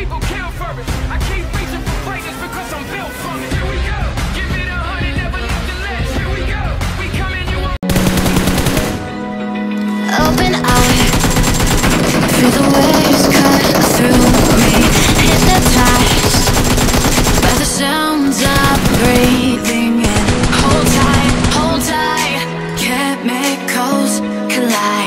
people kill for it. I keep reaching for greatness because I'm built from it. Here we go. Give it a hundred, never less. Here we go. We coming, you won't. Open eye. Feel the waves cut through me. Hypnotized by the sounds of breathing in. Hold tight, hold tight. Chemicals collide.